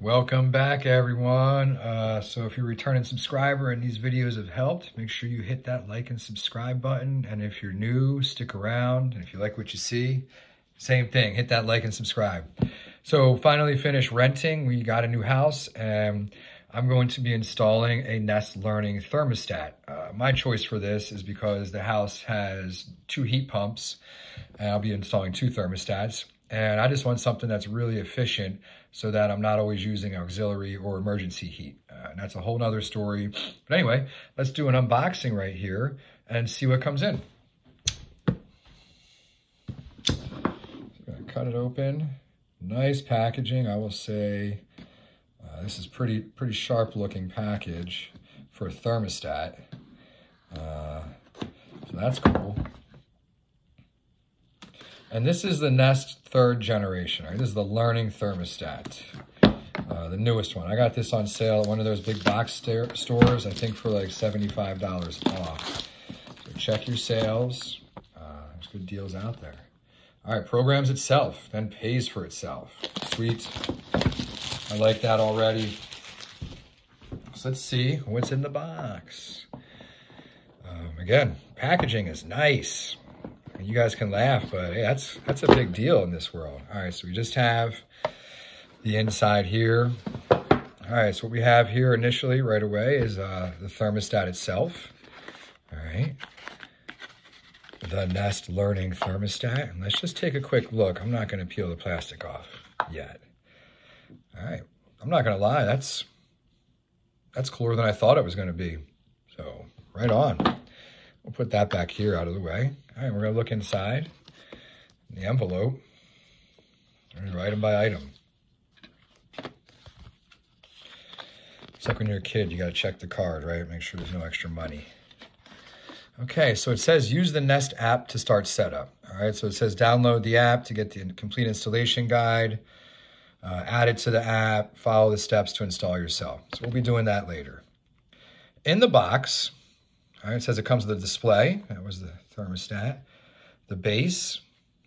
Welcome back, everyone. Uh, so if you're a returning subscriber and these videos have helped, make sure you hit that like and subscribe button. And if you're new, stick around. And if you like what you see, same thing, hit that like and subscribe. So finally finished renting. We got a new house and I'm going to be installing a Nest Learning thermostat. Uh, my choice for this is because the house has two heat pumps and I'll be installing two thermostats. And I just want something that's really efficient so that I'm not always using auxiliary or emergency heat. Uh, and that's a whole nother story. But anyway, let's do an unboxing right here and see what comes in. So cut it open. Nice packaging, I will say. Uh, this is pretty pretty sharp looking package for a thermostat. Uh, so that's cool. And this is the Nest third generation, right? This is the Learning Thermostat, uh, the newest one. I got this on sale at one of those big box stores, I think for like $75 off. So check your sales. Uh, there's good deals out there. All right, programs itself, then pays for itself. Sweet. I like that already. So let's see what's in the box. Um, again, packaging is nice you guys can laugh, but hey, that's that's a big deal in this world. All right, so we just have the inside here. All right, so what we have here initially right away is uh, the thermostat itself. All right, the Nest Learning thermostat. And let's just take a quick look. I'm not going to peel the plastic off yet. All right, I'm not going to lie. That's that's cooler than I thought it was going to be. So right on. We'll put that back here out of the way. All right, we're gonna look inside the envelope. There's item by item. It's like when you're a kid, you gotta check the card, right? Make sure there's no extra money. Okay, so it says use the Nest app to start setup. All right, so it says download the app to get the complete installation guide, uh, add it to the app, follow the steps to install yourself. So we'll be doing that later. In the box, all right, it says it comes with a display. That was the thermostat. The base,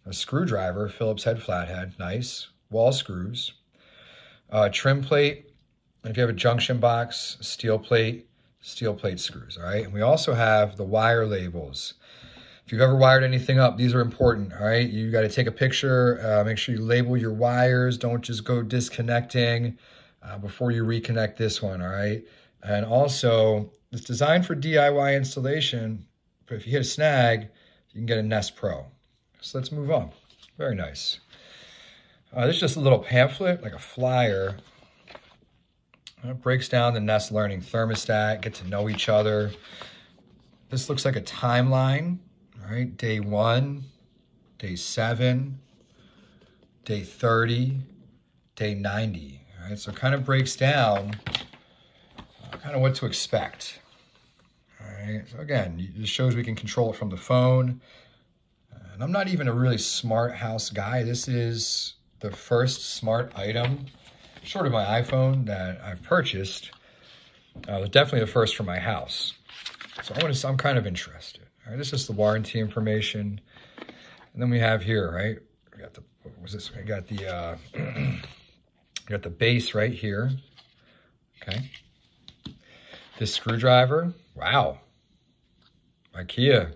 a screwdriver, Phillips head flathead, nice. Wall screws. Uh, trim plate. And if you have a junction box, steel plate, steel plate screws, all right? And we also have the wire labels. If you've ever wired anything up, these are important, all right? You got to take a picture, uh, make sure you label your wires. Don't just go disconnecting uh, before you reconnect this one, all right? And also, it's designed for DIY installation, but if you hit a snag, you can get a Nest Pro. So let's move on. Very nice. Uh, this is just a little pamphlet, like a flyer. It breaks down the Nest Learning thermostat, get to know each other. This looks like a timeline, all right? Day one, day seven, day 30, day 90, all right? So it kind of breaks down kind of what to expect. All right, so again, this shows we can control it from the phone. And I'm not even a really smart house guy. This is the first smart item, short of my iPhone, that I've purchased. Uh, definitely the first for my house. So I want to, I'm kind of interested. All right, this is the warranty information. And then we have here, right? We got the, what was this? We got the, uh, got the base right here. Okay. This screwdriver, wow. Ikea,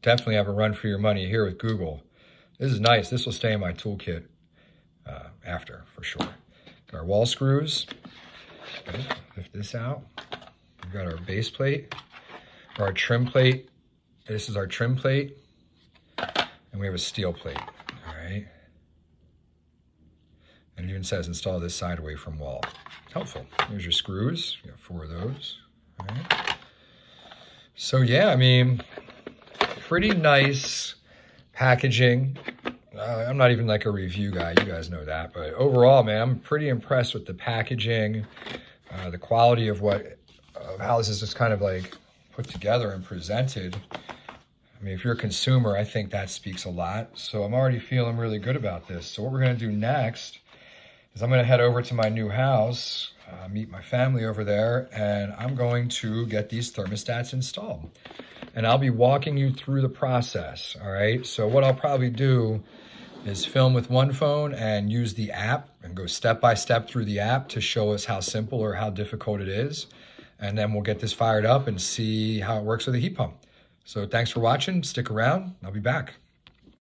definitely have a run for your money here with Google. This is nice. This will stay in my toolkit uh, after, for sure. Got our wall screws. Lift this out. We've got our base plate, our trim plate. This is our trim plate. And we have a steel plate, all right? And it even says install this side away from wall. Helpful. Here's your screws. You got four of those. So yeah, I mean, pretty nice packaging. Uh, I'm not even like a review guy, you guys know that, but overall, man, I'm pretty impressed with the packaging, uh, the quality of what, of how this is just kind of like put together and presented. I mean, if you're a consumer, I think that speaks a lot. So I'm already feeling really good about this. So what we're gonna do next is I'm gonna head over to my new house uh, meet my family over there, and I'm going to get these thermostats installed. And I'll be walking you through the process, all right? So what I'll probably do is film with one phone and use the app and go step by step through the app to show us how simple or how difficult it is. And then we'll get this fired up and see how it works with a heat pump. So thanks for watching. Stick around. I'll be back.